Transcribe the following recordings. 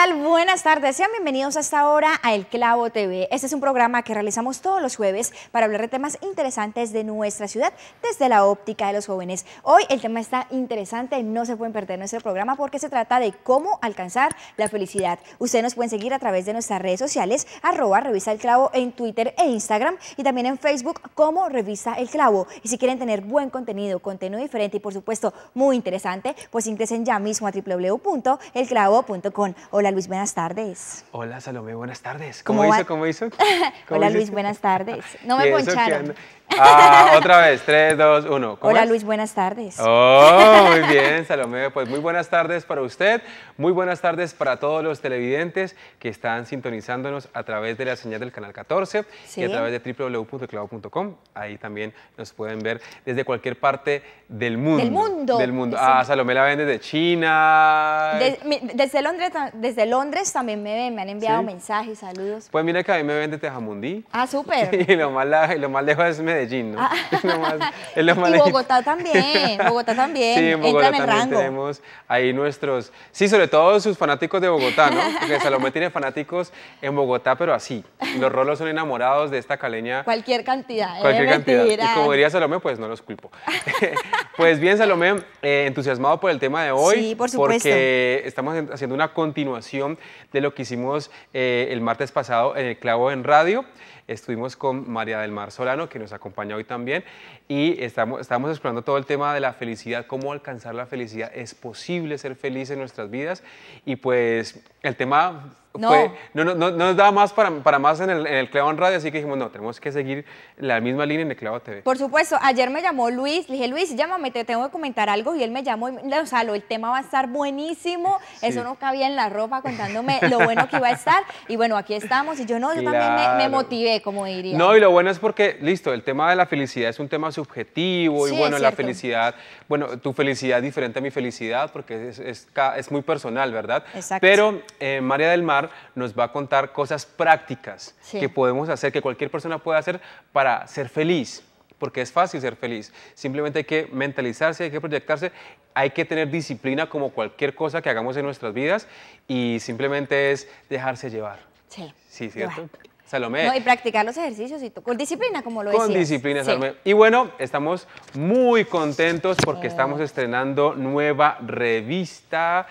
Buenas tardes. Sean bienvenidos hasta ahora a El Clavo TV. Este es un programa que realizamos todos los jueves para hablar de temas interesantes de nuestra ciudad desde la óptica de los jóvenes. Hoy el tema está interesante, no se pueden perder nuestro programa porque se trata de cómo alcanzar la felicidad. Ustedes nos pueden seguir a través de nuestras redes sociales, arroba Revista El Clavo en Twitter e Instagram y también en Facebook como Revista El Clavo. Y si quieren tener buen contenido, contenido diferente y por supuesto muy interesante, pues ingresen ya mismo a www.elclavo.com. Hola Luis, buenas tardes. Hola Salomé, buenas tardes. ¿Cómo, hizo? ¿Cómo hizo? Hola Luis, buenas tardes. No me poncharon. Ah, otra vez, 3, 2, 1. Hola Luis, buenas tardes. Oh, muy bien, Salomé. Pues muy buenas tardes para usted, muy buenas tardes para todos los televidentes que están sintonizándonos a través de la señal del canal 14 y a través de www.clavo.com. Ahí también nos pueden ver desde cualquier parte del mundo. Del mundo. Del mundo. Ah, Salomé la ven desde China. desde, Londres, desde Londres también me ven, me han enviado mensajes, saludos. Pues mira que a mí me ven de Tejamundí. Ah, súper. y lo más, lo más lejos es Medellín. Medellín, ¿no? Ah. y Bogotá también, Bogotá también. Sí, en Bogotá también tenemos ahí nuestros, sí, sobre todo sus fanáticos de Bogotá, ¿no? Porque Salomé tiene fanáticos en Bogotá, pero así. Los rolos son enamorados de esta caleña. Cualquier cantidad. ¿eh? Cualquier cantidad. Y como diría Salomé, pues no los culpo. pues bien, Salomé, eh, entusiasmado por el tema de hoy. Sí, por supuesto. Porque estamos haciendo una continuación de lo que hicimos eh, el martes pasado en el Clavo en Radio. Estuvimos con María del Mar Solano, que nos acompaña hoy también, y estamos, estamos explorando todo el tema de la felicidad, cómo alcanzar la felicidad. Es posible ser feliz en nuestras vidas y pues el tema no. no, no, no, nos daba más para, para más en el, en el Clavo en Radio, así que dijimos, no, tenemos que seguir la misma línea en el Clavo TV. Por supuesto, ayer me llamó Luis, le dije, Luis, llámame, te tengo que comentar algo, y él me llamó, o sea, lo, el tema va a estar buenísimo, eso no cabía en la ropa contándome lo bueno que iba a estar, y bueno, aquí estamos, y yo no, yo también me, me, motivé, como diría. No, y lo bueno es porque, listo, el tema de la felicidad es un tema subjetivo, y bueno, la felicidad, bueno, tu felicidad es diferente a mi felicidad, porque es, es, es muy personal, ¿verdad? Exacto. Pero eh, María del Mar nos va a contar cosas prácticas que podemos hacer, que cualquier persona puede hacer para ser feliz, porque es fácil ser feliz. Simplemente hay que mentalizarse, hay que proyectarse, hay que tener disciplina como cualquier cosa que hagamos en nuestras vidas y simplemente es dejarse llevar. Sí. Sí, ¿cierto? Salomé. No, y practicar los ejercicios y con disciplina, como lo decías. Con disciplina, Salomé. Y bueno, estamos muy contentos porque estamos estrenando nueva revista.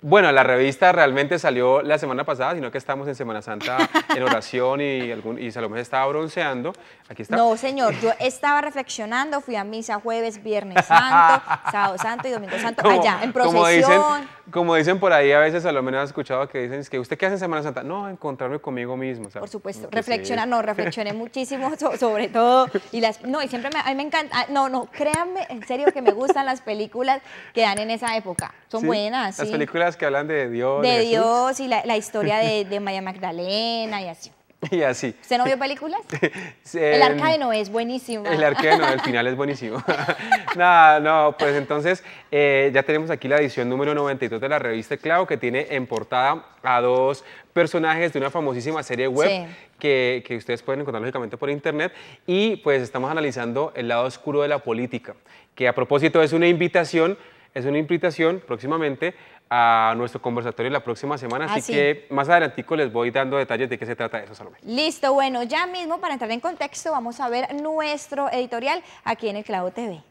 Bueno, la revista realmente salió la semana pasada, sino que estamos en Semana Santa en oración y, algún, y Salomé estaba bronceando. Aquí está. No, señor, yo estaba reflexionando, fui a misa jueves, viernes santo, sábado santo y domingo santo, allá, en procesión. Como dicen, como dicen por ahí, a veces Salomé ha escuchado que dicen, es que ¿usted qué hace en Semana Santa? No, encontrarme conmigo mismo. Por supuesto, reflexiona, no, reflexioné muchísimo sobre todo. Y las, no, y siempre me, a mí me encanta, ah, no, no, créanme, en serio que me gustan las películas que dan en esa época. Son buenas, Las películas que hablan de Dios. De, Dios y la, la historia de, de María Magdalena y así. Y así. ¿Usted no vio películas? el Arca de Noé es buenísimo. El Arca de Noé, el final es buenísimo. Nada, no, pues entonces eh, ya tenemos aquí la edición número 92 de la revista Clavo que tiene en portada a dos personajes de una famosísima serie web que, que, ustedes pueden encontrar lógicamente por internet y pues estamos analizando el lado oscuro de la política, que a propósito es una invitación, es una invitación próximamente a nuestro conversatorio la próxima semana, así, que más adelantico les voy dando detalles de qué se trata eso, Salomé. Listo, bueno, ya mismo para entrar en contexto vamos a ver nuestro editorial aquí en el Clavo TV.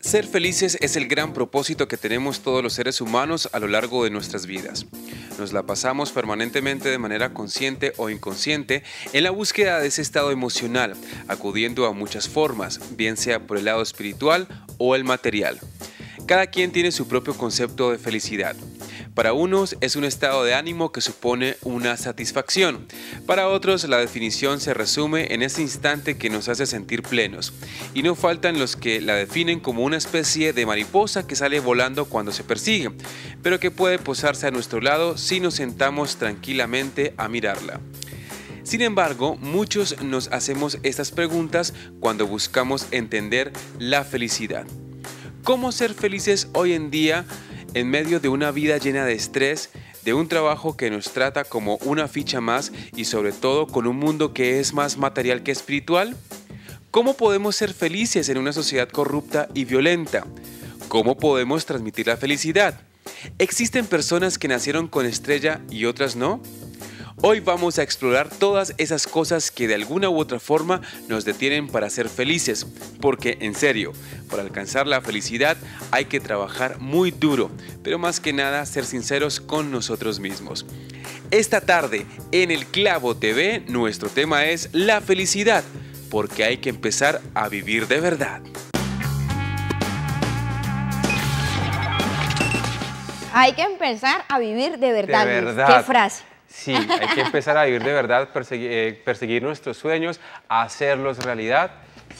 Ser felices es el gran propósito que tenemos todos los seres humanos a lo largo de nuestras vidas. Nos la pasamos permanentemente de manera consciente o inconsciente en la búsqueda de ese estado emocional, acudiendo a muchas formas, bien sea por el lado espiritual o el material. Cada quien tiene su propio concepto de felicidad. Para unos es un estado de ánimo que supone una satisfacción. Para otros la definición se resume en ese instante que nos hace sentir plenos. Y no faltan los que la definen como una especie de mariposa que sale volando cuando se persigue, pero que puede posarse a nuestro lado si nos sentamos tranquilamente a mirarla. Sin embargo, muchos nos hacemos estas preguntas cuando buscamos entender la felicidad. ¿Cómo ser felices hoy en día en medio de una vida llena de estrés, de un trabajo que nos trata como una ficha más y sobre todo con un mundo que es más material que espiritual? ¿Cómo podemos ser felices en una sociedad corrupta y violenta? ¿Cómo podemos transmitir la felicidad? ¿Existen personas que nacieron con estrella y otras no? Hoy vamos a explorar todas esas cosas que de alguna u otra forma nos detienen para ser felices, porque en serio, para alcanzar la felicidad hay que trabajar muy duro, pero más que nada ser sinceros con nosotros mismos. Esta tarde en el Clavo TV nuestro tema es la felicidad, porque hay que empezar a vivir de verdad. Hay que empezar a vivir de verdad. De verdad. ¿Qué frase? Sí, hay que empezar a vivir de verdad, persegui- eh, perseguir, nuestros sueños, hacerlos realidad.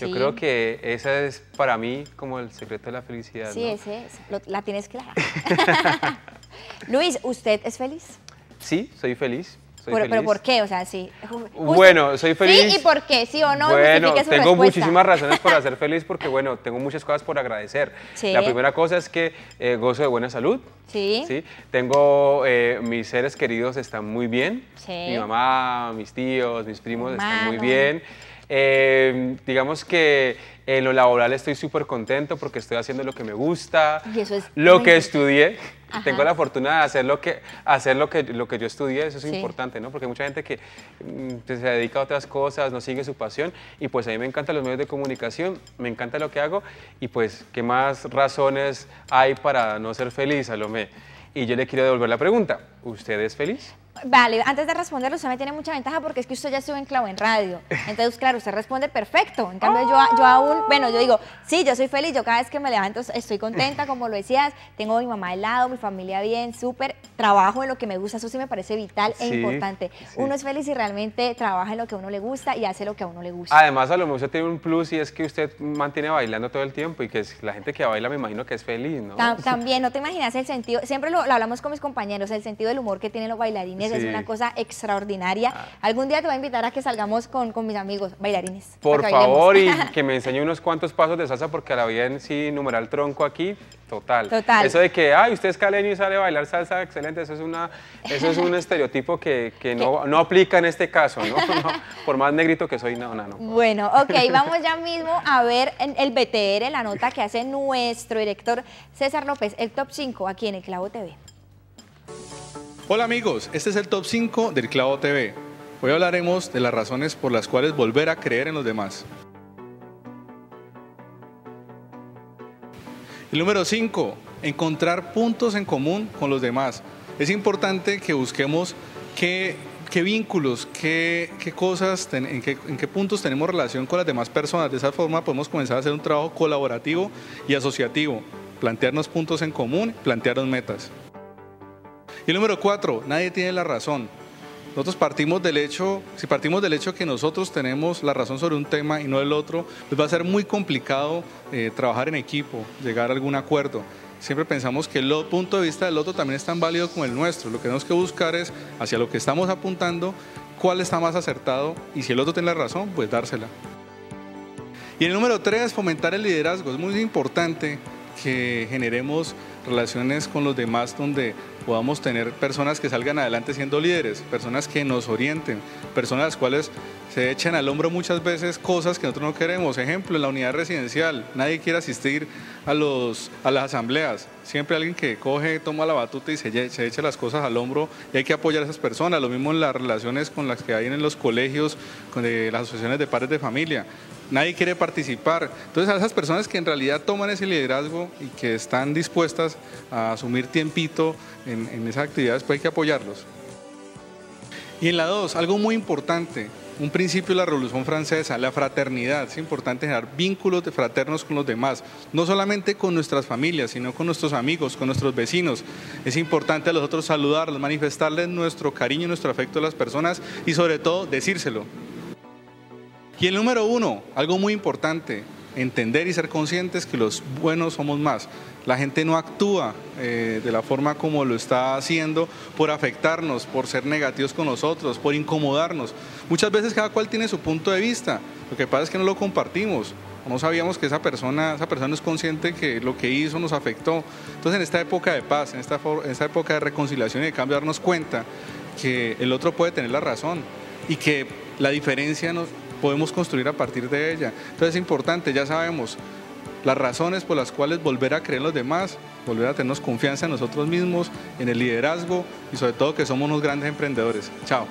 Yo Sí. creo que ese es para mí como el secreto de la felicidad. Sí, ¿no? ese es. Lo- la tienes clara. Luis, ¿usted es feliz? Sí, soy feliz. Soy Pero. ¿por qué? O sea, sí. Bueno, soy feliz. Sí, ¿y por qué? ¿Sí o no? Bueno, su tengo respuesta. muchísimas razones para ser feliz porque, bueno, tengo muchas cosas por agradecer. Sí. La primera cosa es que eh, gozo de buena salud. Sí. ¿sí? Tengo, eh, mis seres queridos están muy bien. Sí. Mi mamá, mis tíos, mis primos están muy bien. Eh, digamos que en lo laboral estoy súper contento porque estoy haciendo lo que me gusta, Y eso es lo que estudié. Ajá. Tengo la fortuna de hacer lo que, hacer lo que, lo que yo estudié, eso es Sí. importante, ¿no? Porque hay mucha gente que mm, pues, se dedica a otras cosas, no sigue su pasión y pues a mí me encantan los medios de comunicación, me encanta lo que hago y pues qué más razones hay para no ser feliz, Salomé. Y yo le quiero devolver la pregunta, ¿usted es feliz? Vale, antes de responderlo, usted me tiene mucha ventaja porque es que usted ya estuvo en clavo en radio. Entonces, claro, usted responde perfecto. En cambio, yo, yo aún, bueno, yo digo, sí, yo soy feliz, yo cada vez que me levanto estoy contenta, como lo decías, tengo a mi mamá al lado, mi familia bien, súper, trabajo en lo que me gusta, eso sí me parece vital e importante. sí. Uno es feliz y realmente trabaja en lo que a uno le gusta y hace lo que a uno le gusta. Además, a lo mejor usted tiene un plus y es que usted mantiene bailando todo el tiempo y que es- la gente que baila me imagino que es feliz, ¿no? Tam- También, no te imaginas el sentido, siempre lo, lo hablamos con mis compañeros, el sentido del humor que tienen los bailarines es Sí. una cosa extraordinaria. Algún día te voy a invitar a que salgamos con, con mis amigos bailarines. Por favor, y que me enseñe unos cuantos pasos de salsa, porque a la vida en sí, numeral tronco aquí, total. Total. Eso de que, ay, usted es caleño y sale a bailar salsa, excelente, eso es, una, eso es un estereotipo que, que no, no aplica en este caso, ¿no? No, Por más negrito que soy, no, no, no. Bueno, ok, vamos ya mismo a ver el BTR, la nota que hace nuestro director César López, el top 5 aquí en el Clavo TV. Hola amigos, este es el top 5 del Clavo TV. Hoy hablaremos de las razones por las cuales volver a creer en los demás. El número 5, encontrar puntos en común con los demás. Es importante que busquemos qué, vínculos, qué, cosas, en, qué, en qué puntos tenemos relación con las demás personas. De esa forma podemos comenzar a hacer un trabajo colaborativo y asociativo, plantearnos puntos en común, plantearnos metas. Y número cuatro, nadie tiene la razón. Nosotros partimos del hecho, si partimos del hecho que nosotros tenemos la razón sobre un tema y no el otro, pues va a ser muy complicado eh, trabajar en equipo, llegar a algún acuerdo. Siempre pensamos que el punto de vista del otro también es tan válido como el nuestro. Lo que tenemos que buscar es hacia lo que estamos apuntando, cuál está más acertado y si el otro tiene la razón, pues dársela. Y el número tres, fomentar el liderazgo. Es muy importante que generemos relaciones con los demás donde podamos tener personas que salgan adelante siendo líderes, personas que nos orienten, personas las cuales se echan al hombro muchas veces cosas que nosotros no queremos. Ejemplo, en la unidad residencial, nadie quiere asistir a, los, a las asambleas. Siempre alguien que coge, toma la batuta y se, se echa las cosas al hombro y hay que apoyar a esas personas. Lo mismo en las relaciones con las que hay en los colegios, con las asociaciones de padres de familia nadie quiere participar. Entonces a esas personas que en realidad toman ese liderazgo y que están dispuestas a asumir tiempito en, esas actividades, pues hay que apoyarlos. Y en la dos, algo muy importante, un principio de la Revolución Francesa, la fraternidad. Es importante generar vínculos fraternos con los demás, no solamente con nuestras familias, sino con nuestros amigos, con nuestros vecinos. Es importante a los otros saludarlos, manifestarles nuestro cariño nuestro afecto a las personas y sobre todo decírselo. Y el número uno, algo muy importante, entender y ser conscientes que los buenos somos más. La gente no actúa eh, de la forma como lo está haciendo por afectarnos, por ser negativos con nosotros, por incomodarnos. Muchas veces cada cual tiene su punto de vista. Lo que pasa es que no lo compartimos. No sabíamos que esa persona, esa persona es consciente que lo que hizo nos afectó. Entonces en esta época de paz, en esta, en esta época de reconciliación y de cambio, darnos cuenta que el otro puede tener la razón y que la diferencia nos, podemos construir a partir de ella. Entonces es importante, ya sabemos, las razones por las cuales volver a creer en los demás, volver a tenernos confianza en nosotros mismos, en el liderazgo y sobre todo que somos unos grandes emprendedores. Chao.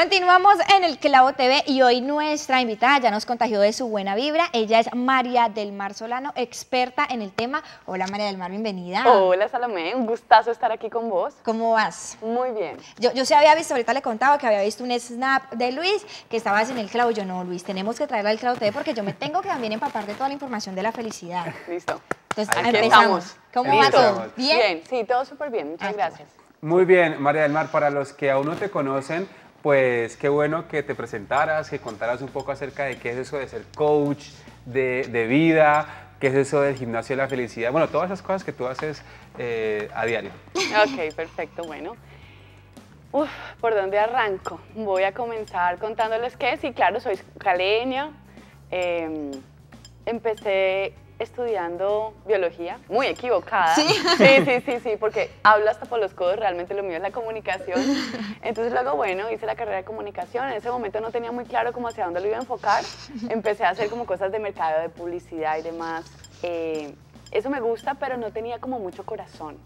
Continuamos en el Clavo TV y hoy nuestra invitada ya nos contagió de su buena vibra. Ella es María del Mar Solano, experta en el tema. Hola María del Mar, bienvenida. Hola Salomé, un gustazo estar aquí con vos. ¿Cómo vas? Muy bien. Yo, yo sí había visto, ahorita le contaba que había visto un snap de Luis que estabas en el clavo. Yo no, Luis, tenemos que traerla al Clavo TV porque yo me tengo que también empapar de toda la información de la felicidad. Listo. Entonces, Ahí empezamos. ¿Cómo va todo? ¿Bien? Bien, sí, todo súper bien, muchas Ah, gracias. Muy bien, María del Mar, para los que aún no te conocen, pues qué bueno que te presentaras, que contaras un poco acerca de qué es eso de ser coach de, vida, qué es eso del gimnasio de la felicidad, bueno, todas esas cosas que tú haces eh, a diario. Ok, perfecto, bueno. Uf, ¿por dónde arranco? Voy a comenzar contándoles que sí, claro, soy caleña. eh, empecé estudiando biología, muy equivocada. ¿Sí? sí, sí, sí, sí, porque hablo hasta por los codos, realmente lo mío es la comunicación. Entonces luego, bueno, hice la carrera de comunicación, en ese momento no tenía muy claro cómo hacia dónde lo iba a enfocar, empecé a hacer como cosas de mercado, de publicidad y demás. Eh, eso me gusta, pero no tenía como mucho corazón.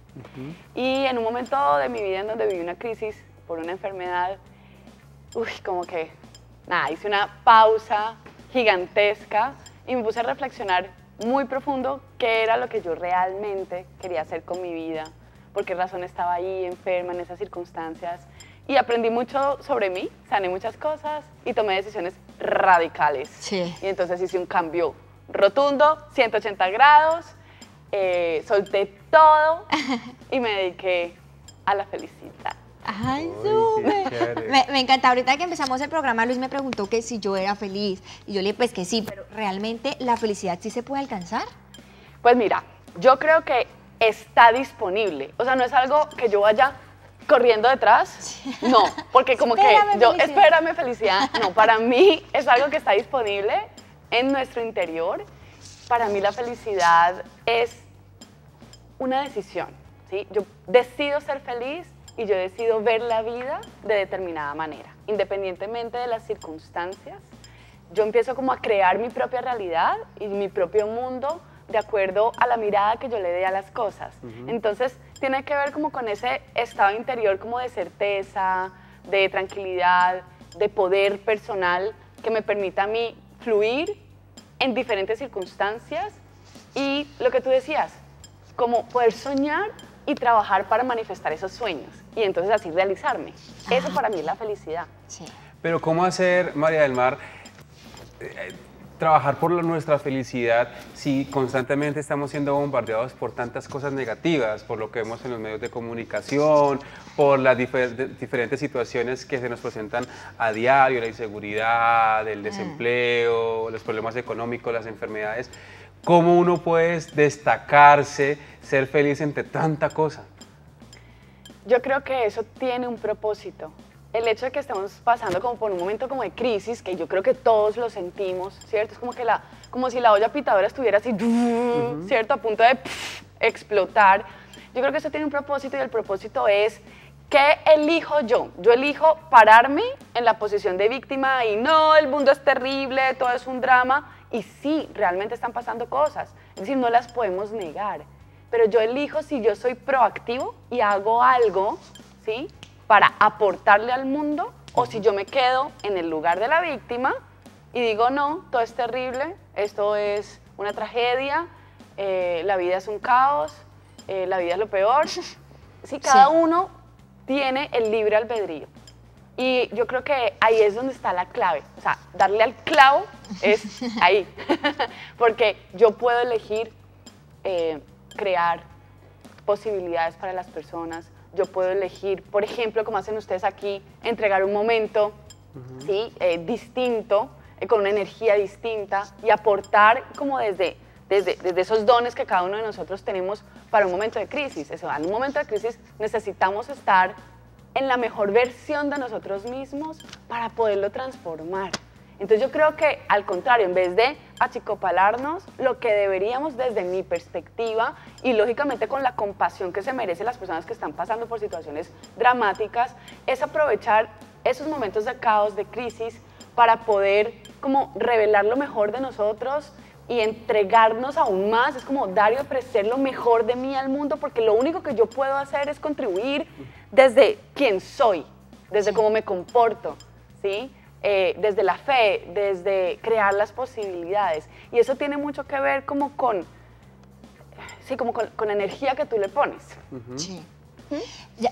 Y en un momento de mi vida en donde viví una crisis por una enfermedad, uy, como que, nada, hice una pausa gigantesca y me puse a reflexionar muy profundo qué era lo que yo realmente quería hacer con mi vida, por qué razón estaba ahí enferma en esas circunstancias. Y aprendí mucho sobre mí, sané muchas cosas y tomé decisiones radicales. Sí. Y entonces hice un cambio rotundo, 180 grados, eh, solté todo y me dediqué a la felicidad. Ay, súper. Me, me encanta. Ahorita que empezamos el programa, Luis me preguntó que si yo era feliz. Y yo le dije, pues que sí, pero realmente la felicidad sí se puede alcanzar. Pues mira, yo creo que está disponible. O sea, no es algo que yo vaya corriendo detrás. No, porque como Espérame, que yo, felicidad. espérame felicidad. No, para mí es algo que está disponible en nuestro interior. Para mí la felicidad es una decisión. ¿sí? Yo decido ser feliz y yo decido ver la vida de determinada manera, independientemente de las circunstancias. Yo empiezo como a crear mi propia realidad y mi propio mundo de acuerdo a la mirada que yo le dé a las cosas. Entonces, tiene que ver como con ese estado interior como de certeza, de tranquilidad, de poder personal que me permita a mí fluir en diferentes circunstancias y lo que tú decías, como poder soñar y trabajar para manifestar esos sueños y entonces así realizarme. Eso para mí es la felicidad. Sí. Pero ¿cómo hacer, María del Mar, eh, trabajar por la- nuestra felicidad si constantemente estamos siendo bombardeados por tantas cosas negativas, por lo que vemos en los medios de comunicación, por las difer- de- diferentes situaciones que se nos presentan a diario, la inseguridad, el desempleo, los problemas económicos, las enfermedades? ¿Cómo uno puede destacarse, ser feliz entre tanta cosa? Yo creo que eso tiene un propósito. El hecho de que estemos pasando como por un momento como de crisis, que yo creo que todos lo sentimos, ¿cierto? Es como que la, como si la olla pitadora estuviera así, ¿cierto? A punto de pff, explotar. Yo creo que eso tiene un propósito y el propósito es ¿qué elijo yo? Yo elijo pararme en la posición de víctima y no, el mundo es terrible, todo es un drama. Y sí, realmente están pasando cosas. Es decir, no las podemos negar pero yo elijo si yo soy proactivo y hago algo, ¿sí? Para aportarle al mundo o si yo me quedo en el lugar de la víctima y digo, no, todo es terrible, esto es una tragedia, eh, la vida es un caos, eh, la vida es lo peor. Sí, cada Sí. uno tiene el libre albedrío. Y yo creo que ahí es donde está la clave. O sea, darle al clavo es ahí. Porque yo puedo elegir eh, crear posibilidades para las personas. Yo puedo elegir, por ejemplo, como hacen ustedes aquí, entregar un momento ¿sí? Eh, distinto, eh, con una energía distinta y aportar como desde, desde, desde esos dones que cada uno de nosotros tenemos para un momento de crisis. Eso, en un momento de crisis necesitamos estar en la mejor versión de nosotros mismos para poderlo transformar. Entonces yo creo que al contrario, en vez de achicopalarnos, lo que deberíamos desde mi perspectiva y lógicamente con la compasión que se merecen las personas que están pasando por situaciones dramáticas, es aprovechar esos momentos de caos, de crisis, para poder como revelar lo mejor de nosotros y entregarnos aún más. Es como dar y ofrecer lo mejor de mí al mundo, porque lo único que yo puedo hacer es contribuir desde quién soy, desde cómo me comporto, ¿sí? Eh, desde la fe, desde crear las posibilidades. Y eso tiene mucho que ver como con, sí, como con, la energía que tú le pones. Sí.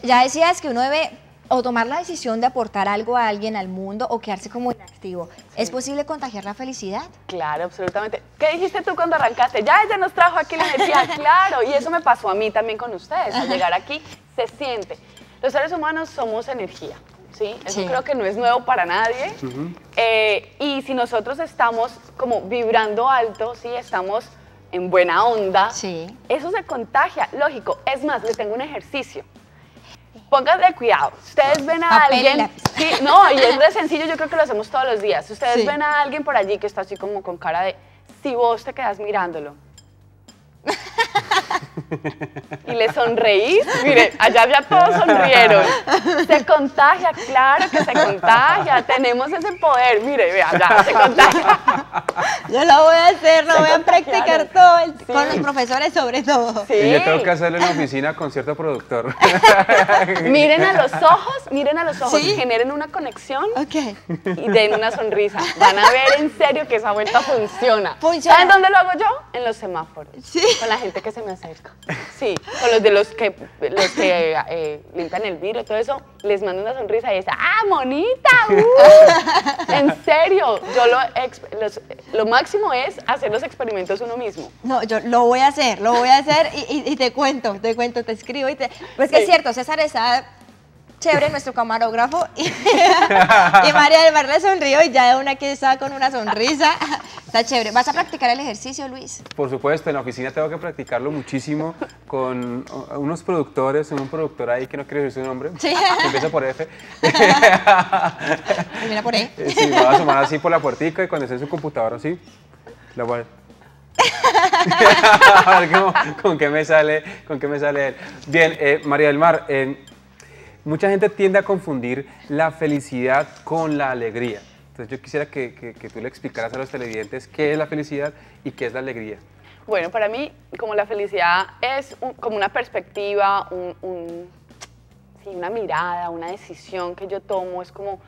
ya, decías que uno debe o tomar la decisión de aportar algo a alguien al mundo o quedarse como inactivo. ¿Es posible contagiar la felicidad? Claro, absolutamente. ¿Qué dijiste tú cuando arrancaste? Ya ella nos trajo aquí la energía, claro. Y eso me pasó a mí también con ustedes. Al llegar aquí se siente. Los seres humanos somos energía. ¿sí? Eso creo que no es nuevo para nadie. Eh, y si nosotros estamos como vibrando alto, ¿sí? Estamos en buena onda, sí. eso se contagia, lógico. Es más, les tengo un ejercicio. Pónganle cuidado. Ustedes ven a alguien. Sí, no, y es de sencillo, yo creo que lo hacemos todos los días. Ustedes ven a alguien por allí que está así como con cara de. Si vos te quedas mirándolo, y le sonreís, mire, allá ya todos sonrieron. Se contagia, claro que se contagia, tenemos ese poder, mire, vea, ya se contagia. Yo lo voy a hacer, lo voy a practicar todo, con los profesores sobre todo. Sí. Y yo tengo que hacerlo en la oficina con cierto productor. miren a los ojos, miren a los ojos, generen una conexión y den una sonrisa. Van a ver en serio que esa vuelta funciona. funciona. ¿Saben dónde lo hago yo? En los semáforos. Sí. Con la gente que se me acerca. Sí, con los de los que, los que eh, limpian el vidrio, todo eso, les mando una sonrisa y dice, ¡ah, monita! Uh". en serio, yo lo, lo máximo es hacer los experimentos uno mismo. No, yo lo voy a hacer, lo voy a hacer y, te cuento, te cuento, te escribo y te... Pues que es cierto, César está chévere nuestro camarógrafo y, María del Mar le sonrió y ya de una que estaba con una sonrisa. Está chévere. ¿Vas a practicar el ejercicio, Luis? Por supuesto, en la oficina tengo que practicarlo muchísimo con unos productores, un productor ahí que no quiero decir su nombre. Sí. Empieza por F. Termina por E. Sí, me va a asomar así por la puertica y cuando esté en su computadora así, la voy a... a ver con qué me sale, con qué me sale él. Bien, eh, María del Mar, eh, Mucha gente tiende a confundir la felicidad con la alegría. Entonces yo quisiera que, tú le explicaras a los televidentes qué es la felicidad y qué es la alegría. Bueno, para mí, como la felicidad es como una perspectiva, una mirada, una decisión que yo tomo, es como,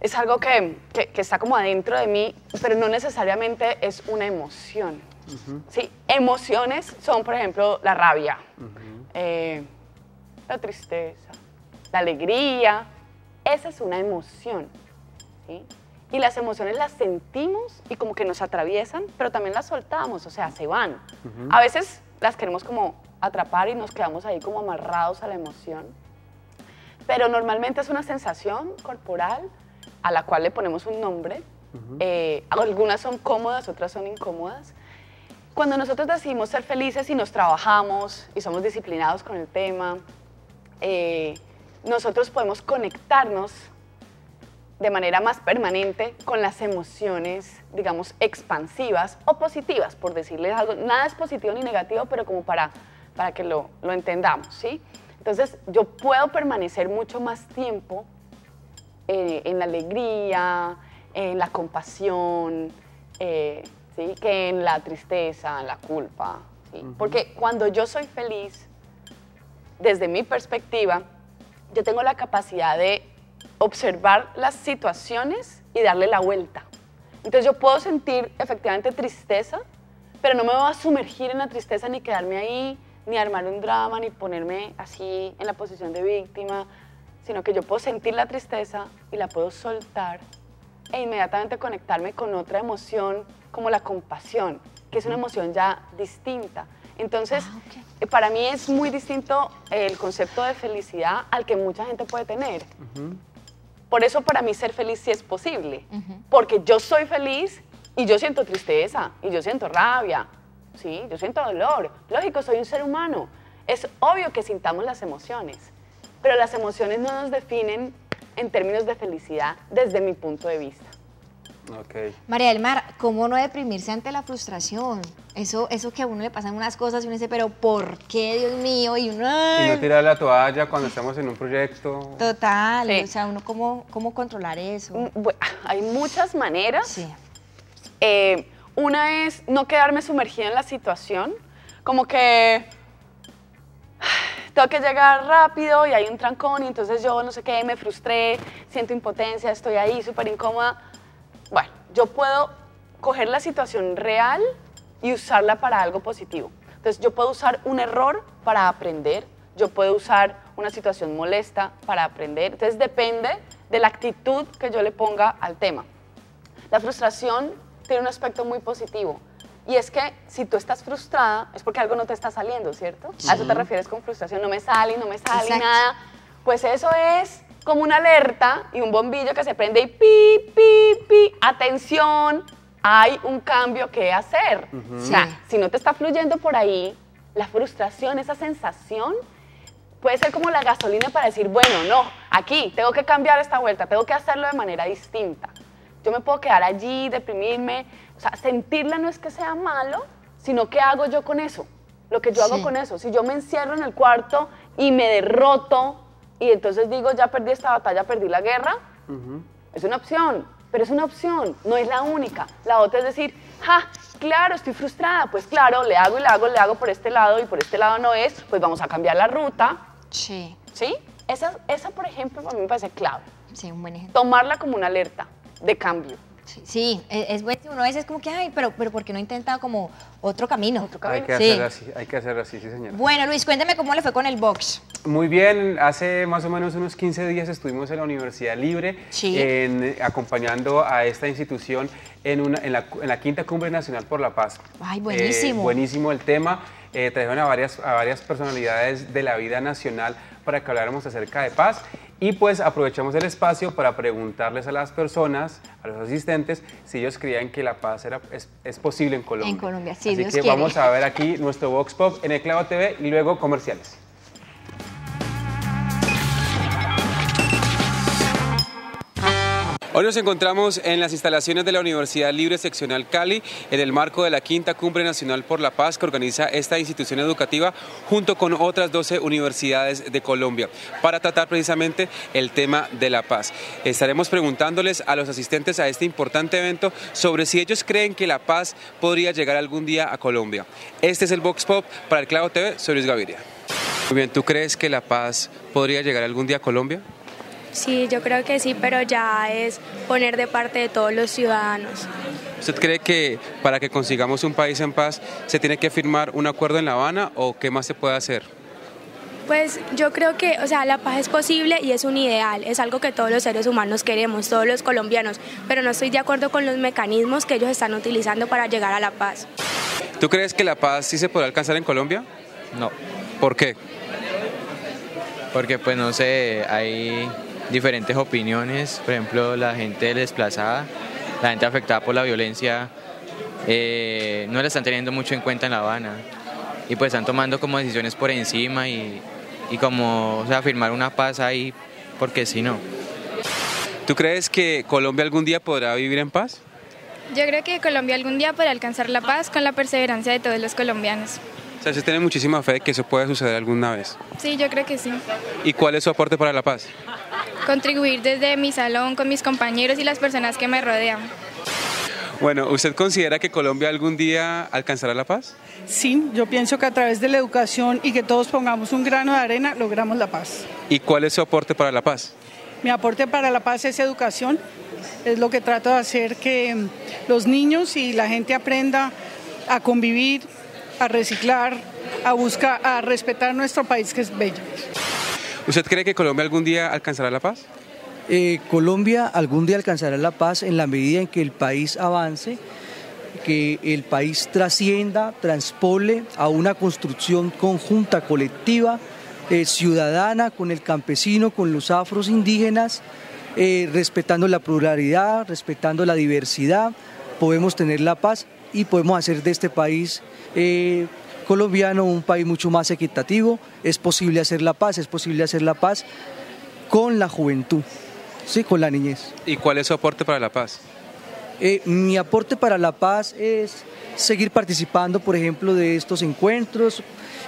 es algo que, está como adentro de mí, pero no necesariamente es una emoción. Sí, emociones son, por ejemplo, la rabia, la tristeza, la alegría. Esa es una emoción. Y las emociones las sentimos y como que nos atraviesan, pero también las soltamos, o sea, se van. A veces las queremos como atrapar y nos quedamos ahí como amarrados a la emoción. Pero normalmente es una sensación corporal a la cual le ponemos un nombre. Eh, algunas son cómodas, otras son incómodas. Cuando nosotros decidimos ser felices y nos trabajamos y somos disciplinados con el tema, eh, nosotros podemos conectarnos de manera más permanente con las emociones, digamos, expansivas o positivas, por decirles algo. Nada es positivo ni negativo, pero como para, para que lo, lo entendamos, ¿sí? Entonces, yo puedo permanecer mucho más tiempo eh, en la alegría, en la compasión, eh, ¿sí? que en la tristeza, en la culpa. ¿sí? Porque cuando yo soy feliz, desde mi perspectiva, yo tengo la capacidad de observar las situaciones y darle la vuelta. Entonces yo puedo sentir efectivamente tristeza, pero no me voy a sumergir en la tristeza ni quedarme ahí, ni armar un drama, ni ponerme así en la posición de víctima, sino que yo puedo sentir la tristeza y la puedo soltar e inmediatamente conectarme con otra emoción como la compasión, que es una emoción ya distinta. Entonces, ah, eh, para mí es muy distinto el concepto de felicidad al que mucha gente puede tener. Por eso para mí ser feliz sí es posible, porque yo soy feliz y yo siento tristeza, y yo siento rabia, ¿sí? yo siento dolor. Lógico, soy un ser humano. Es obvio que sintamos las emociones, pero las emociones no nos definen en términos de felicidad desde mi punto de vista. Ok. María del Mar, ¿cómo no deprimirse ante la frustración? Eso, eso que a uno le pasan unas cosas y uno dice, pero ¿por qué, Dios mío? Y uno, Y no tirar la toalla cuando estamos en un proyecto. Total, Sí. o sea, uno cómo, cómo controlar eso. Mm, Hay muchas maneras. Sí. Eh, una es no quedarme sumergida en la situación, como que tengo que llegar rápido y hay un trancón y entonces yo no sé qué, me frustré, siento impotencia, estoy ahí súper incómoda. Yo puedo coger la situación real y usarla para algo positivo. Entonces yo puedo usar un error para aprender, yo puedo usar una situación molesta para aprender. Entonces depende de la actitud que yo le ponga al tema. La frustración tiene un aspecto muy positivo. Y es que si tú estás frustrada es porque algo no te está saliendo, ¿cierto? A eso te refieres con frustración, no me sale, no me sale Exacto. nada. Pues eso es como una alerta y un bombillo que se prende y pi, pi, pi, atención, hay un cambio que hacer. O sea, Sí. si no te está fluyendo por ahí, la frustración, esa sensación, puede ser como la gasolina para decir, bueno, no, aquí tengo que cambiar esta vuelta, tengo que hacerlo de manera distinta. Yo me puedo quedar allí, deprimirme, o sea, sentirla no es que sea malo, sino que hago yo con eso, lo que yo hago Sí. con eso. Si yo me encierro en el cuarto y me derroto y entonces digo, ya perdí esta batalla, perdí la guerra, es una opción, pero es una opción, no es la única. La otra es decir, ja, claro, estoy frustrada, pues claro, le hago y le hago, le hago por este lado y por este lado no es, pues vamos a cambiar la ruta, Sí, ¿sí? Esa, esa por ejemplo, a mí me parece clave. sí, un buen ejemplo. Tomarla como una alerta de cambio. Sí, sí, es, bueno. Uno a veces es como que, ay, pero, pero ¿por qué no intenta como otro camino? Otro Hay que Sí. hacerlo así, hay que hacerlo así, sí señor. Bueno, Luis, cuéntame cómo le fue con el box. Muy bien, hace más o menos unos 15 días estuvimos en la Universidad Libre Sí. en, acompañando a esta institución en, una, en, la, en la Quinta Cumbre Nacional por la Paz. Ay, buenísimo. Eh, buenísimo el tema. Eh, trajeron a varias, a varias personalidades de la vida nacional para que habláramos acerca de paz. Y pues aprovechamos el espacio para preguntarles a las personas, a los asistentes, si ellos creían que la paz era, es, es posible en Colombia. En Colombia, sí, Así Dios que quiere. vamos a ver aquí nuestro Vox Pop en el Clavo TV y luego comerciales. Hoy nos encontramos en las instalaciones de la Universidad Libre Seccional Cali en el marco de la Quinta Cumbre Nacional por la Paz que organiza esta institución educativa junto con otras 12 universidades de Colombia para tratar precisamente el tema de la paz. Estaremos preguntándoles a los asistentes a este importante evento sobre si ellos creen que la paz podría llegar algún día a Colombia. Este es el Vox Pop para el Clavo TV, soy Luis Gaviria. Muy bien, ¿tú crees que la paz podría llegar algún día a Colombia? Sí, yo creo que sí, pero ya es poner de parte de todos los ciudadanos. ¿Usted cree que para que consigamos un país en paz se tiene que firmar un acuerdo en La Habana o qué más se puede hacer? Pues yo creo que, o sea, la paz es posible y es un ideal, es algo que todos los seres humanos queremos, todos los colombianos, pero no estoy de acuerdo con los mecanismos que ellos están utilizando para llegar a la paz. ¿Tú crees que la paz sí se podrá alcanzar en Colombia? No, ¿Por qué? porque pues no sé, hay diferentes opiniones, por ejemplo la gente desplazada, la gente afectada por la violencia, eh, no la están teniendo mucho en cuenta en La Habana y pues están tomando como decisiones por encima y, y como, o sea, firmar una paz ahí porque si no. ¿Tú crees que Colombia algún día podrá vivir en paz? Yo creo que Colombia algún día podrá alcanzar la paz con la perseverancia de todos los colombianos. O sea, usted tiene muchísima fe de que eso puede suceder alguna vez. Sí, yo creo que sí. ¿Y cuál es su aporte para la paz? Contribuir desde mi salón con mis compañeros y las personas que me rodean. Bueno, ¿usted considera que Colombia algún día alcanzará la paz? Sí, yo pienso que a través de la educación y que todos pongamos un grano de arena, logramos la paz. ¿Y cuál es su aporte para la paz? Mi aporte para la paz es educación, es lo que trato de hacer que los niños y la gente aprenda a convivir, a reciclar, a buscar, a respetar nuestro país que es bello. ¿Usted cree que Colombia algún día alcanzará la paz? Eh, Colombia algún día alcanzará la paz en la medida en que el país avance, que el país trascienda, transpole a una construcción conjunta, colectiva, eh, ciudadana, con el campesino, con los afros indígenas, eh, respetando la pluralidad, respetando la diversidad, podemos tener la paz y podemos hacer de este país colombiano, un país mucho más equitativo. Es posible hacer la paz, es posible hacer la paz con la juventud, sí, con la niñez. ¿Y cuál es su aporte para la paz? Eh, mi aporte para la paz es seguir participando, por ejemplo, de estos encuentros.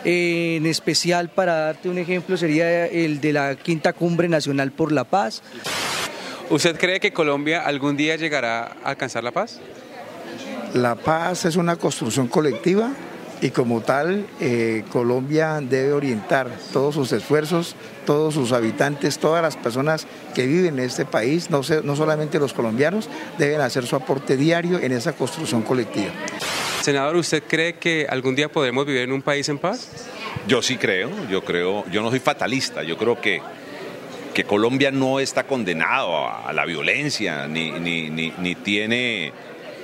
Eh, en especial, para darte un ejemplo, sería el de la Quinta Cumbre Nacional por la Paz. ¿Usted cree que Colombia algún día llegará a alcanzar la paz? La paz es una construcción colectiva y como tal eh, Colombia debe orientar todos sus esfuerzos, todos sus habitantes, todas las personas que viven en este país, no, no solamente los colombianos, deben hacer su aporte diario en esa construcción colectiva. Senador, ¿usted cree que algún día podremos vivir en un país en paz? Yo sí creo, yo creo, yo no soy fatalista, yo creo que, que Colombia no está condenado a, la violencia, ni, ni, ni, ni tiene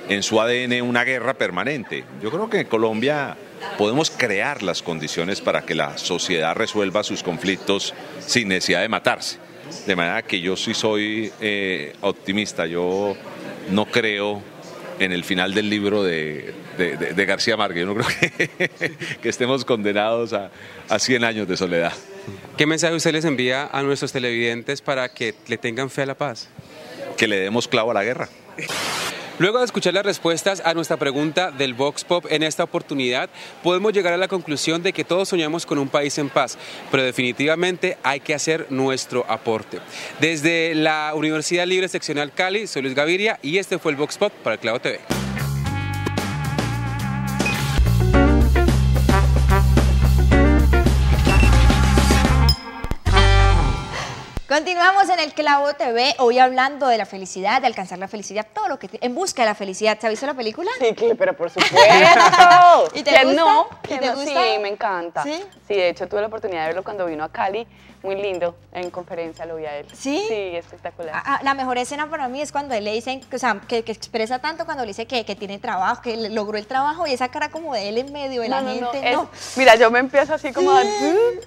en su ADN una guerra permanente. Yo creo que en Colombia podemos crear las condiciones para que la sociedad resuelva sus conflictos sin necesidad de matarse. De manera que yo sí soy eh, optimista, yo no creo en el final del libro de, García Márquez, yo no creo que, que estemos condenados a, a 100 años de soledad. ¿Qué mensaje usted les envía a nuestros televidentes para que le tengan fe a la paz? Que le demos clavo a la guerra. Luego de escuchar las respuestas a nuestra pregunta del Vox Pop en esta oportunidad, podemos llegar a la conclusión de que todos soñamos con un país en paz, pero definitivamente hay que hacer nuestro aporte. Desde la Universidad Libre Seccional Cali, soy Luis Gaviria y este fue el Vox Pop para el Clavo TV. Continuamos en el Clavo TV, hoy hablando de la felicidad, de alcanzar la felicidad, todo lo que en busca de la felicidad. ¿Se ha visto la película? Sí, pero por supuesto. ¿Y te gusta? no? ¿Y te gusta? Sí, me encanta. ¿Sí? Sí, de hecho tuve la oportunidad de verlo cuando vino a Cali muy lindo en conferencia, lo vi a él. ¿Sí? Sí, espectacular. Ah, ah, la mejor escena para mí es cuando él le dicen, o sea, que, expresa tanto cuando le dice que, que, tiene trabajo, que logró el trabajo y esa cara como de él en medio de la gente. No, mira, yo me empiezo así como a...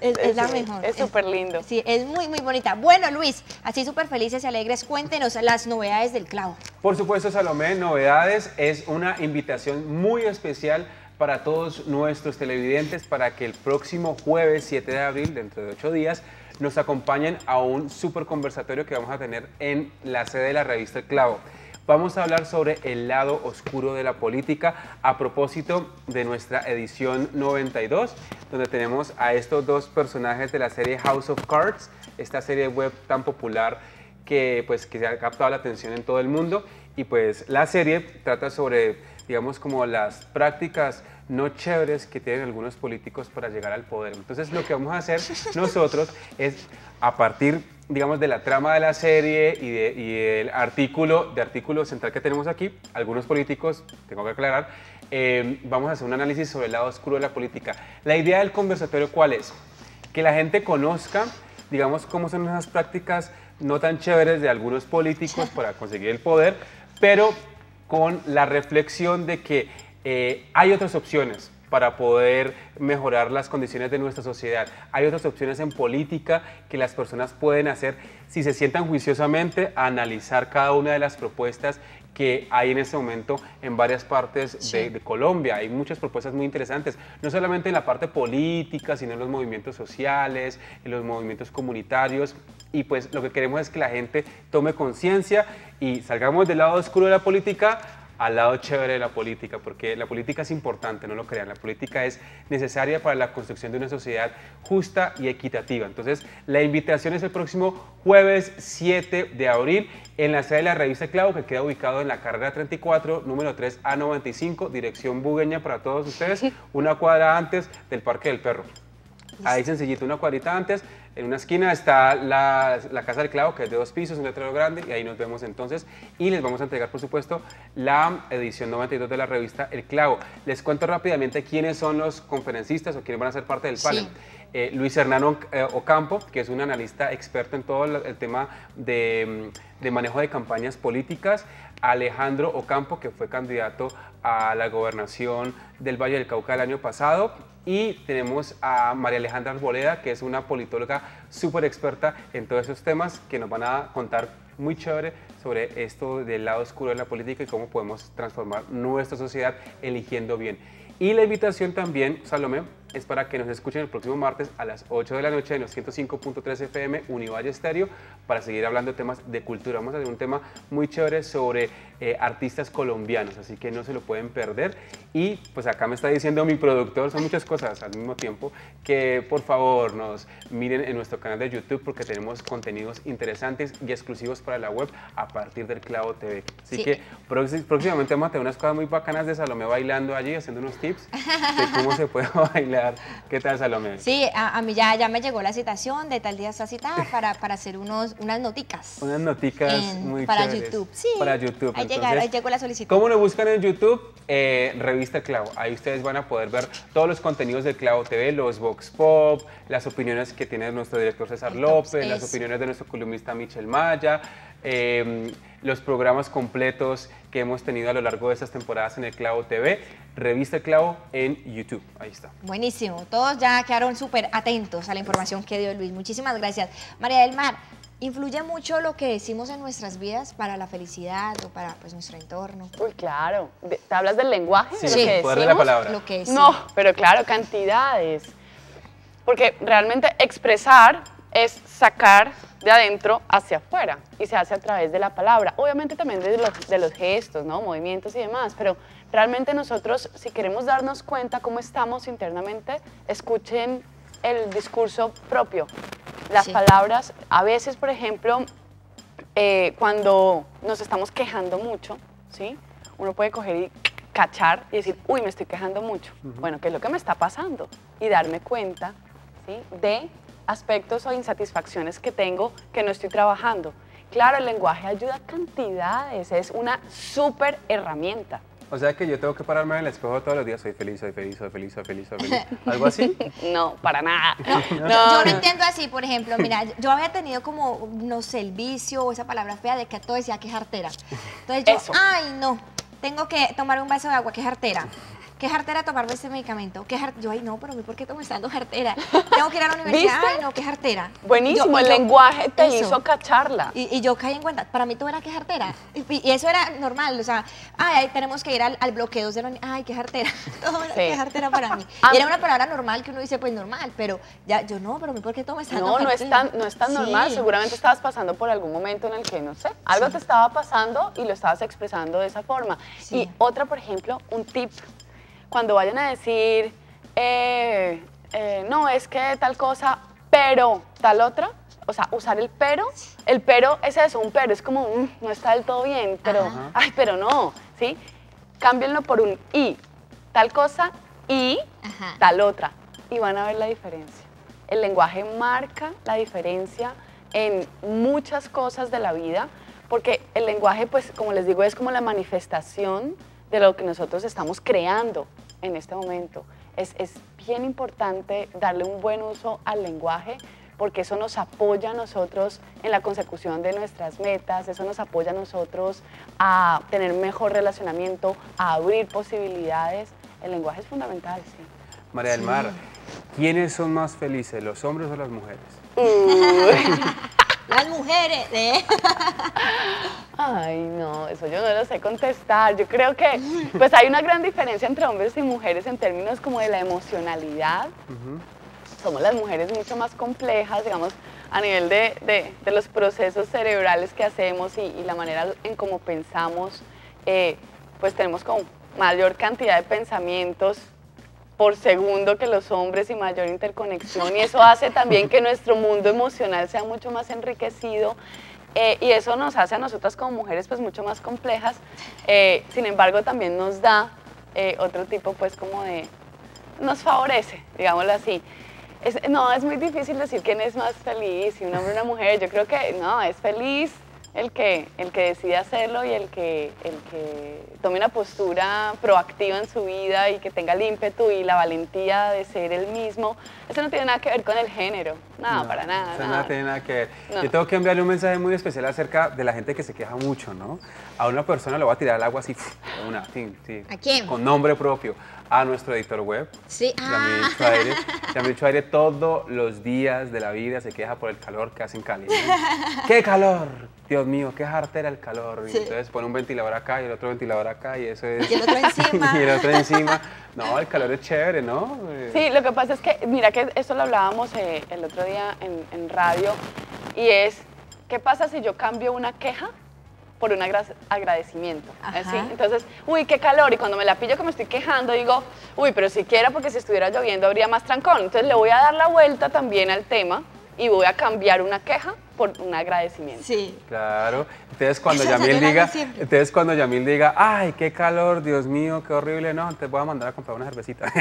Es, es, la mejor. Es súper lindo. Sí, es muy, muy bonita. Bueno, Luis, así súper felices y alegres, cuéntenos las novedades del clavo. Por supuesto, Salomé, novedades es una invitación muy especial para todos nuestros televidentes para que el próximo jueves 7 de abril, dentro de ocho días, nos acompañen a un super conversatorio que vamos a tener en la sede de la revista El Clavo. Vamos a hablar sobre el lado oscuro de la política a propósito de nuestra edición 92, donde tenemos a estos dos personajes de la serie House of Cards, esta serie web tan popular que, pues, que se ha captado la atención en todo el mundo. Y pues la serie trata sobre, digamos, como las prácticas no chéveres que tienen algunos políticos para llegar al poder. Entonces lo que vamos a hacer nosotros es a partir digamos de la trama de la serie y, de, el artículo de artículo central que tenemos aquí, algunos políticos, tengo que aclarar, eh, vamos a hacer un análisis sobre el lado oscuro de la política. La idea del conversatorio cuál es? Que la gente conozca, digamos, cómo son esas prácticas no tan chéveres de algunos políticos para conseguir el poder, pero con la reflexión de que eh, hay otras opciones para poder mejorar las condiciones de nuestra sociedad. Hay otras opciones en política que las personas pueden hacer si se sientan juiciosamente a analizar cada una de las propuestas que hay en este momento en varias partes de, Colombia. Hay muchas propuestas muy interesantes, no solamente en la parte política, sino en los movimientos sociales, en los movimientos comunitarios. Y pues lo que queremos es que la gente tome conciencia y salgamos del lado oscuro de la política al lado chévere de la política, porque la política es importante, no lo crean, la política es necesaria para la construcción de una sociedad justa y equitativa. Entonces, la invitación es el próximo jueves 7 de abril en la sede de la revista Clavo, que queda ubicado en la carrera 34, número 3 A95, dirección Bugueña para todos ustedes, una cuadra antes del Parque del Perro. Ahí sencillito, una cuadrita antes, en una esquina está la, Casa del Clavo, que es de dos pisos, un letrero grande, y ahí nos vemos entonces. Y les vamos a entregar, por supuesto, la edición 92 de la revista El Clavo. Les cuento rápidamente quiénes son los conferencistas o quiénes van a ser parte del panel. Eh, Luis Hernán eh, Ocampo, que es un analista experto en todo el tema de, de manejo de campañas políticas. Alejandro Ocampo, que fue candidato a la gobernación del Valle del Cauca el año pasado y tenemos a María Alejandra Arboleda, que es una politóloga súper experta en todos esos temas, que nos van a contar muy chévere sobre esto del lado oscuro de la política y cómo podemos transformar nuestra sociedad eligiendo bien. Y la invitación también, Salomé, es para que nos escuchen el próximo martes a las 8 de la noche en los 105.3 FM Univalle Estéreo para seguir hablando de temas de cultura. Vamos a hacer un tema muy chévere sobre eh, artistas colombianos, así que no se lo pueden perder. Y pues acá me está diciendo mi productor, son muchas cosas al mismo tiempo, que por favor nos miren en nuestro canal de YouTube porque tenemos contenidos interesantes y exclusivos para la web a partir del Clavo TV. Así Sí. que próximamente vamos a tener unas cosas muy bacanas de Salomé bailando allí, haciendo unos tips de cómo se puede bailar. ¿Qué tal, Salomé? Sí, a, a mí ya, ya me llegó la citación de tal día está citada para, para hacer unos, unas noticas. Unas noticas En- muy para chéveres. YouTube, sí. Para YouTube. Ahí, llegar- Entonces, ahí llegó la solicitud. ¿Cómo lo buscan en YouTube? Eh, Revista Clavo. Ahí ustedes van a poder ver todos los contenidos del Clavo TV, los Vox Pop, las opiniones que tiene nuestro director César López, las opiniones de nuestro columnista Michel Maya, eh, los programas completos que hemos tenido a lo largo de estas temporadas en El Clavo TV. Revista El Clavo en YouTube. Ahí está. Buenísimo, todos ya quedaron súper atentos a la información que dio Luis. Muchísimas gracias. María del Mar, ¿influye mucho lo que decimos en nuestras vidas para la felicidad o para pues, nuestro entorno? Uy, claro. ¿Te hablas del lenguaje? Sí, de lo el que poder de la palabra. Lo que No, pero claro, cantidades. Porque realmente expresar es sacar de adentro hacia afuera y se hace a través de la palabra. Obviamente también de los, de los gestos, ¿no? movimientos y demás, pero realmente nosotros, si queremos darnos cuenta cómo estamos internamente, escuchen el discurso propio. Las Sí. palabras, a veces, por ejemplo, eh, cuando nos estamos quejando mucho, ¿sí? Uno puede coger y cachar y decir, uy, me estoy quejando mucho. Bueno, ¿qué es lo que me está pasando? Y darme cuenta, ¿sí? De aspectos o insatisfacciones que tengo que no estoy trabajando. Claro, el lenguaje ayuda a cantidades, es una súper herramienta. O sea que yo tengo que pararme en el espejo todos los días. Soy feliz, soy feliz, soy feliz, soy feliz, soy feliz. ¿Algo así? No, para nada. Yo, yo lo entiendo así, por ejemplo, mira, yo había tenido como, no sé, el vicio o esa palabra fea de que todo decía que jartera. Entonces yo, Eso. ay, no, tengo que tomar un vaso de agua, que jartera. ¿Qué jartera tomarme este medicamento? ¿Qué jar- Yo, ay, no, pero ¿a mí por qué estás dando jartera? Tengo que ir a la universidad, ¿Viste? ay, no, qué jartera. Buenísimo, Yo- el yo- lenguaje te eso. hizo cacharla. Y, y yo caí en cuenta, para mí todo era que jartera. Y, y eso era normal, o sea, ay, tenemos que ir al, al bloque 2 de la ay, qué jartera. Todo era Sí. que jartera para mí. Y era una palabra normal que uno dice, pues normal, pero ya yo no, pero por qué todo me está No, no es tan, no es tan Sí. normal. Seguramente estabas pasando por algún momento en el que, no sé, algo te estaba pasando y lo estabas expresando de esa forma. Sí. Y otra, por ejemplo, un tip. Cuando vayan a decir, eh, eh, no, es que tal cosa, pero tal otra, o sea, usar el pero, el pero es eso, un pero, es como, "Mm, no está del todo bien, pero, Ajá. ay, pero no, ¿sí? Cámbienlo por un y, tal cosa y Ajá. tal otra, y van a ver la diferencia. El lenguaje marca la diferencia en muchas cosas de la vida, porque el lenguaje, pues, como les digo, es como la manifestación de lo que nosotros estamos creando en este momento. Es, es bien importante darle un buen uso al lenguaje porque eso nos apoya a nosotros en la consecución de nuestras metas, eso nos apoya a nosotros a tener mejor relacionamiento, a abrir posibilidades. El lenguaje es fundamental, sí. María del Mar, ¿quiénes son más felices, los hombres o las mujeres? Las mujeres, ¿eh? Ay, no, eso yo no lo sé contestar. Yo creo que pues hay una gran diferencia entre hombres y mujeres en términos como de la emocionalidad. Somos las mujeres mucho más complejas, digamos, a nivel de, de- de los procesos cerebrales que hacemos y, y la manera en cómo pensamos, eh, pues tenemos como mayor cantidad de pensamientos por segundo que los hombres y mayor interconexión y eso hace también que nuestro mundo emocional sea mucho más enriquecido eh, y eso nos hace a nosotras como mujeres pues mucho más complejas, Eh, sin embargo también nos da eh, otro tipo pues como de, nos favorece, digámoslo así. Es- no, es muy difícil decir quién es más feliz, si un hombre o una mujer, yo creo que no, es feliz el que, el que decide hacerlo y el que, el que tome una postura proactiva en su vida y que tenga el ímpetu y la valentía de ser el mismo. Eso no tiene nada que ver con el género, nada, No, para nada. Eso nada. nada tiene nada que ver. No. Yo tengo que enviarle un mensaje muy especial acerca de la gente que se queja mucho, ¿no? A una persona lo va a tirar al agua así, una, tin, tin, ¿A quién? Con nombre propio. a nuestro editor web. Sí. Yamil Ah. Chuaire. Yamil Chuaire todos los días de la vida se queja por el calor que hace en Cali. ¿no? ¡Qué calor! Dios mío, qué jartera el calor. Y Sí. entonces pone un ventilador acá y el otro ventilador acá y eso es... Y el otro encima. y el otro encima. No, el calor es chévere, ¿no? Eh, Sí, lo que pasa es que, mira que esto lo hablábamos eh, el otro día en, en radio, y es, ¿qué pasa si yo cambio una queja por un agra- agradecimiento? Entonces, uy, qué calor, y cuando me la pillo que me estoy quejando, digo, uy, pero siquiera porque si estuviera lloviendo habría más trancón. Entonces le voy a dar la vuelta también al tema y voy a cambiar una queja por un agradecimiento. Sí. Claro. Entonces cuando Eso Yamil diga, siempre. entonces cuando Yamil diga, ay, qué calor, Dios mío, qué horrible, no, te voy a mandar a comprar una cervecita.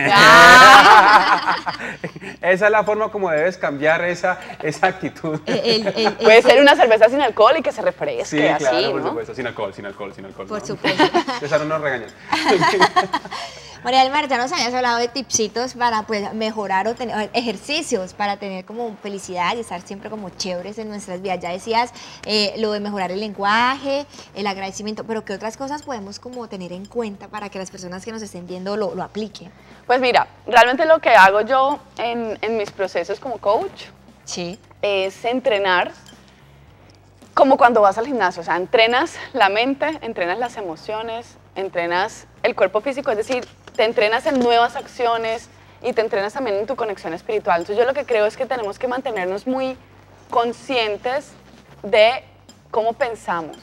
esa es la forma como debes cambiar esa, esa actitud. Puede ser una cerveza sin alcohol y que se refresque, Sí, así, claro, por ¿no? supuesto, sin alcohol, sin alcohol, sin alcohol. Por ¿no? supuesto. Esa no nos regañan. María del Mar, ya nos habías hablado de tipsitos para pues, mejorar o tener ejercicios para tener como felicidad y estar siempre como chéveres en nuestras vidas. Ya decías eh, lo de mejorar el lenguaje, el agradecimiento, pero ¿qué otras cosas podemos como tener en cuenta para que las personas que nos estén viendo lo, lo apliquen? Pues mira, realmente lo que hago yo en, en mis procesos como coach es entrenar como cuando vas al gimnasio, o sea, entrenas la mente, entrenas las emociones, entrenas el cuerpo físico, es decir, te entrenas en nuevas acciones y te entrenas también en tu conexión espiritual. Entonces yo lo que creo es que tenemos que mantenernos muy conscientes de cómo pensamos,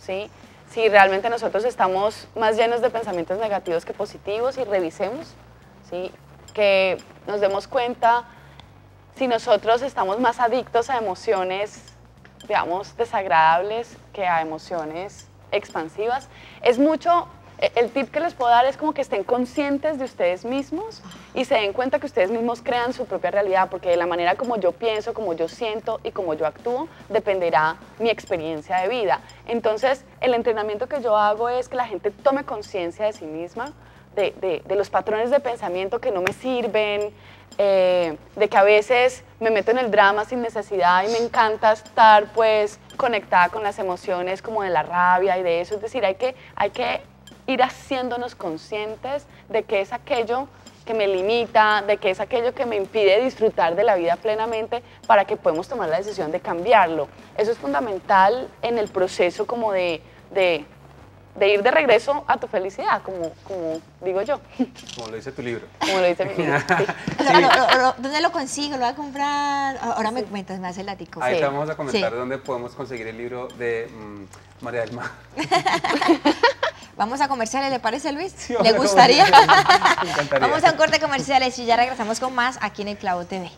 ¿sí? Si realmente nosotros estamos más llenos de pensamientos negativos que positivos y revisemos, ¿sí? Que nos demos cuenta si nosotros estamos más adictos a emociones, digamos, desagradables que a emociones expansivas. Es mucho, el tip que les puedo dar es como que estén conscientes de ustedes mismos y se den cuenta que ustedes mismos crean su propia realidad, porque de la manera como yo pienso, como yo siento y como yo actúo, dependerá mi experiencia de vida. Entonces, el entrenamiento que yo hago es que la gente tome conciencia de sí misma, de, de- de los patrones de pensamiento que no me sirven, eh, de que a veces me meto en el drama sin necesidad y me encanta estar pues conectada con las emociones como de la rabia y de eso. Es decir, hay que, hay que ir haciéndonos conscientes de que es aquello que me limita, de que es aquello que me impide disfrutar de la vida plenamente para que podamos tomar la decisión de cambiarlo. Eso es fundamental en el proceso como de, de, de ir de regreso a tu felicidad, como, como digo yo, Como lo dice tu libro. como lo dice mi libro. sí. Lo- lo- lo- lo- ¿Dónde lo consigo? ¿Lo voy a comprar? Ahora me cuentas, me hace el látigo. Ahí te vamos a comentar Sí. dónde podemos conseguir el libro de mm, María del Mar. Vamos a comerciales, ¿le parece Luis? ¿Le gustaría? Me encantaría. Vamos a un corte comerciales y ya regresamos con más aquí en el Clavo TV.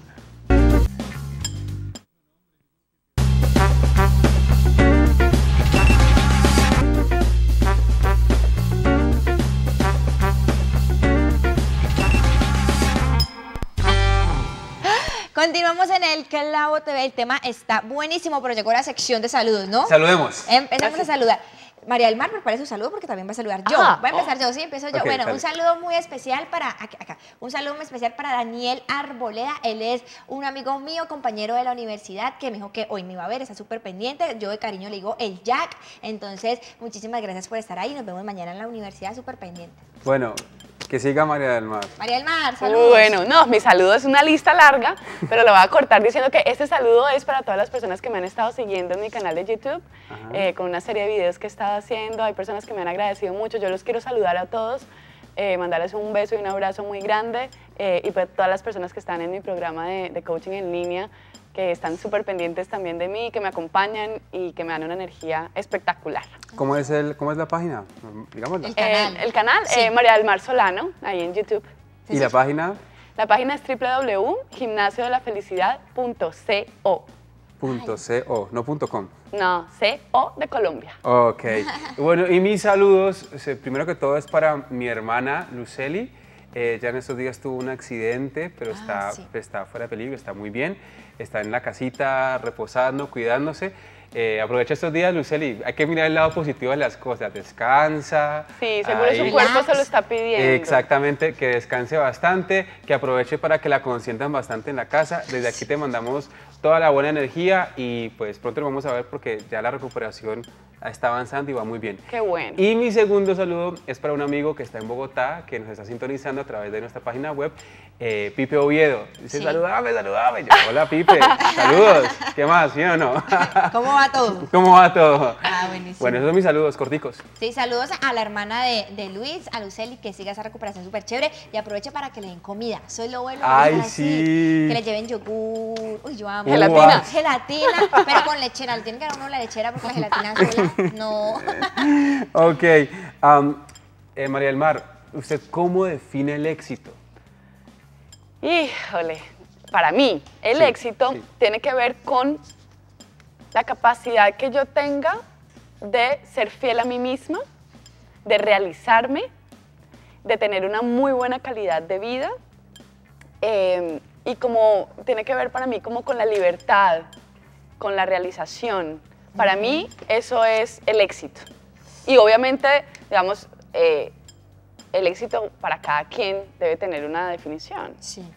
Continuamos en el Clavo TV. El tema está buenísimo, pero llegó la sección de saludos, ¿no? Saludemos. Empezamos a saludar. María del Mar, prepare su saludo porque también va a saludar yo. Ah, Voy a empezar yo, sí, empiezo yo. Bueno, dale. un saludo muy especial para acá, acá. Un saludo muy especial para Daniel Arboleda. Él es un amigo mío, compañero de la universidad, que me dijo que hoy me iba a ver, está súper pendiente. Yo de cariño le digo el Jack. Entonces, muchísimas gracias por estar ahí. Nos vemos mañana en la universidad, súper pendiente. Bueno, que siga María del Mar. María del Mar, saludos. Bueno, no, mi saludo es una lista larga, pero lo voy a cortar diciendo que este saludo es para todas las personas que me han estado siguiendo en mi canal de YouTube, eh, con una serie de videos que he estado haciendo. Hay personas que me han agradecido mucho. Yo los quiero saludar a todos, eh, mandarles un beso y un abrazo muy grande. eh, y para todas las personas que están en mi programa de, de coaching en línea, que están súper pendientes también de mí, que me acompañan y que me dan una energía espectacular. ¿Cómo es, el, cómo es la página? Digámoslo. El canal. El, el canal, Sí. eh, María del Mar Solano, ahí en YouTube. ¿Y la página? La página es www.gimnasiodelaFelicidad.co. Punto .co, no punto .com. No, CO de Colombia. Ok. Bueno, y mis saludos, primero que todo es para mi hermana Luceli. Eh, ya en estos días tuvo un accidente, pero está, sí. está fuera de peligro, está muy bien. Está en la casita, reposando, cuidándose. Eh, aprovecha estos días, Luceli. Hay que mirar el lado positivo de las cosas. Descansa. Sí, seguro su ahí. cuerpo se lo está pidiendo. Exactamente, que descanse bastante, que aproveche para que la consientan bastante en la casa. Desde aquí te mandamos toda la buena energía y pues pronto lo vamos a ver porque ya la recuperación está avanzando y va muy bien. Qué bueno. Y mi segundo saludo es para un amigo que está en Bogotá, que nos está sintonizando a través de nuestra página web, eh, Pipe Oviedo. Dice, Sí. saludame, saludame. Yo, Hola Pipe, saludos. ¿Qué más? ¿Sí o no? ¿Cómo va todo? ¿Cómo va todo? Ah, buenísimo. Bueno, esos son mis saludos corticos. Sí, saludos a la hermana de, de Luis, a Luceli, que siga esa recuperación súper chévere y aproveche para que le den comida. Soy lo bueno. Ay, estar así. sí. Que le lleven yogur. Uy, yo amo. Gelatina. Gelatina, pero con lechera. Le tienen que dar uno la lechera porque la gelatina sola, no. Ok, am, eh, María del Mar, ¿usted cómo define el éxito? Híjole, para mí el Sí, éxito sí. tiene que ver con la capacidad que yo tenga de ser fiel a mí misma, de realizarme, de tener una muy buena calidad de vida eh, y como tiene que ver para mí como con la libertad, con la realización. Para mí eso es el éxito. Y obviamente, digamos, eh, el éxito para cada quien debe tener una definición. Sí.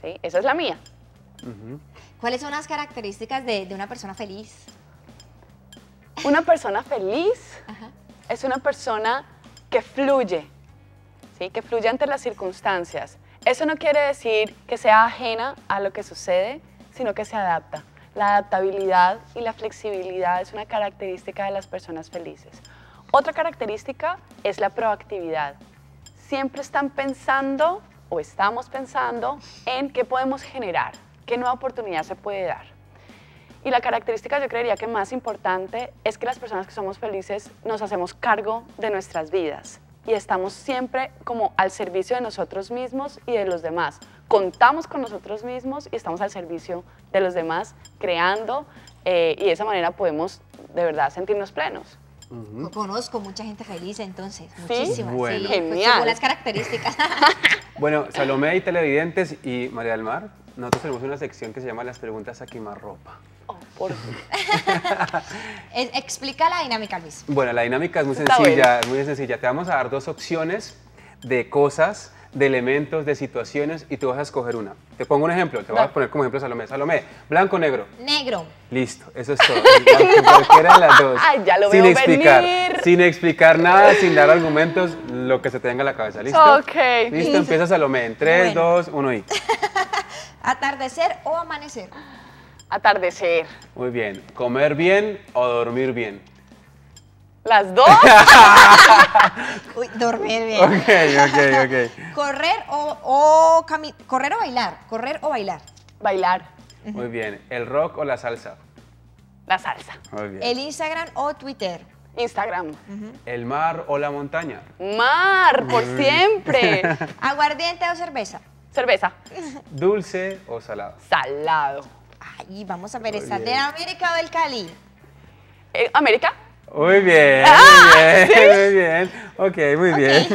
¿sí? Esa es la mía. ¿Cuáles son las características de, de una persona feliz? Una persona feliz es una persona que fluye, ¿sí? que fluye ante las circunstancias. Eso no quiere decir que sea ajena a lo que sucede, sino que se adapta. La adaptabilidad y la flexibilidad es una característica de las personas felices. Otra característica es la proactividad. Siempre están pensando o estamos pensando en qué podemos generar, qué nueva oportunidad se puede dar. Y la característica yo creería que más importante es que las personas que somos felices nos hacemos cargo de nuestras vidas y estamos siempre como al servicio de nosotros mismos y de los demás. Contamos con nosotros mismos y estamos al servicio de los demás, creando eh, y de esa manera podemos de verdad sentirnos plenos. Conozco mucha gente feliz entonces, ¿Sí? muchísimas. Bueno. Sí, pues, Genial. según las características. Bueno, Salomé y televidentes y María del Mar, nosotros tenemos una sección que se llama las preguntas a quemarropa. Oh, por explica la dinámica, Luis. Bueno, la dinámica es muy Está sencilla, muy sencilla. Te vamos a dar dos opciones de cosas, de elementos, de situaciones y tú vas a escoger una. Te pongo un ejemplo, te voy a poner como ejemplo Salomé. Salomé, blanco o negro. Negro. Listo, eso es todo. Cualquiera de las dos. Ay, ya lo sin veo explicar, venir. Sin explicar nada, sin dar argumentos, lo que se te venga a la cabeza. ¿Listo? Ok. Listo, empieza Salomé en 3, Bueno. 2, 1 y. Atardecer o amanecer. Atardecer. Muy bien. ¿Comer bien o dormir bien? Las dos. Uy, dormir bien. Ok, ok, ok. Correr o, o correr o bailar. Correr o bailar. Bailar. Muy bien. ¿El rock o la salsa? La salsa. Muy bien. El Instagram o Twitter. Instagram. ¿El mar o la montaña? Mar, por siempre. Aguardiente o cerveza. Cerveza. ¿Dulce o salado? Salado. Ay, vamos a ver, Muy ¿está de bien. América o del Cali? Eh, América. Muy bien, Ah, muy bien, muy bien. Ok, muy bien.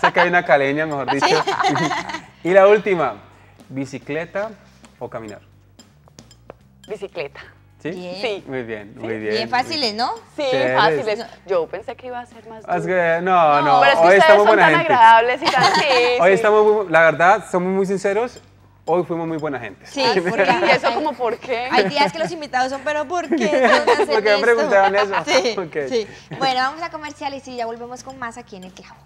Sé que hay una caleña, mejor dicho. y la última, ¿bicicleta o caminar? Bicicleta. ¿Sí? Bien. Sí. Muy bien, muy bien. Bien fáciles, ¿no? Sí, Chéveres. fáciles. Yo pensé que iba a ser más es duro. que no, no, Pero es que hoy ustedes estamos son tan gente. agradables y tan sí, Hoy sí. estamos, muy- la verdad, somos muy sinceros, hoy fuimos muy buena gente. Sí, ¿Y eso como por qué? hay días que los invitados son, pero ¿por qué? Porque me preguntaban eso. Sí, Ok. sí. Bueno, vamos a comerciales y ya volvemos con más aquí en El Clavo.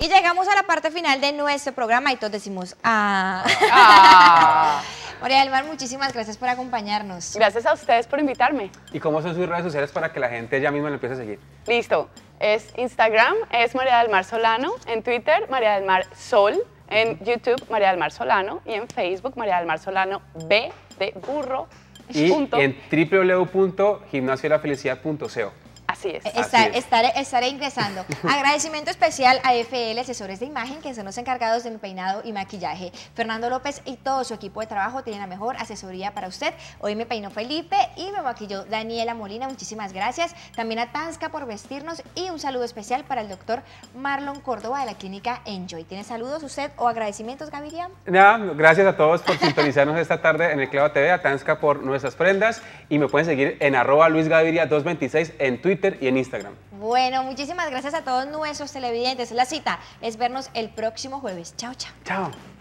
Y llegamos a la parte final de nuestro programa y todos decimos, ah. Ah. María del Mar, muchísimas gracias por acompañarnos. Gracias a ustedes por invitarme. ¿Y cómo son sus redes sociales para que la gente ya misma lo empiece a seguir? Listo. Es Instagram, es María del Mar Solano. En Twitter, María del Mar Sol. En YouTube, María del Mar Solano. Y en Facebook, María del Mar Solano B de burro. Y punto. en www.gimnasiolafelicidad.co. Así es. Está- estaré, estaré ingresando. Agradecimiento especial a FL Asesores de Imagen, que son los encargados de mi peinado y maquillaje. Fernando López y todo su equipo de trabajo tienen la mejor asesoría para usted. Hoy me peinó Felipe y me maquilló Daniela Molina. Muchísimas gracias. También a Tanska por vestirnos y un saludo especial para el doctor Marlon Córdoba de la clínica Enjoy. ¿Tiene saludos usted o agradecimientos, Gaviria? Nada, gracias a todos por sintonizarnos esta tarde en el Clavo TV, a Tanska por nuestras prendas y me pueden seguir en arroba Luis Gaviria 226 en Twitter y en Instagram. Bueno, muchísimas gracias a todos nuestros televidentes. La cita es vernos el próximo jueves. Chao, chao. Chao.